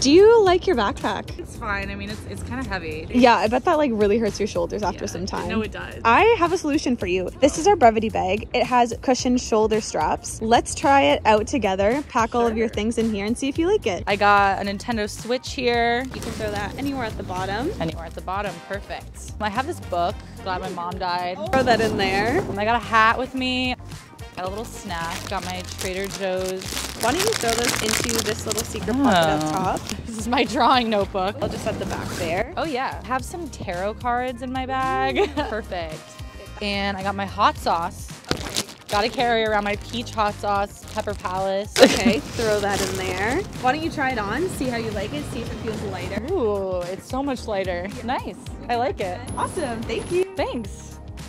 Do you like your backpack? It's fine. I mean, it's it's kind of heavy. Yeah, I bet that like really hurts your shoulders after Yeah, some time. No, it does. I have a solution for you. This is our Brevitē bag. It has cushioned shoulder straps. Let's try it out together. Pack all of your things in here and see if you like it. I got a Nintendo Switch here. You can throw that anywhere at the bottom. Anywhere at the bottom, perfect. I have this book. Glad my mom died. Throw that in there. And I got a hat with me. Got a little snack. Got my Trader Joe's. Why don't you throw those into this little secret pocket up Oh. top? This is my drawing notebook. I'll just set the back there. Oh yeah, have some tarot cards in my bag. Perfect. And I got my hot sauce. Gotta carry around my peach hot sauce, Pepper Palace. Okay, throw that in there. Why don't you try it on? See how you like it. See if it feels lighter. Ooh, it's so much lighter. Nice. I like it. Awesome. Thank you. Thanks.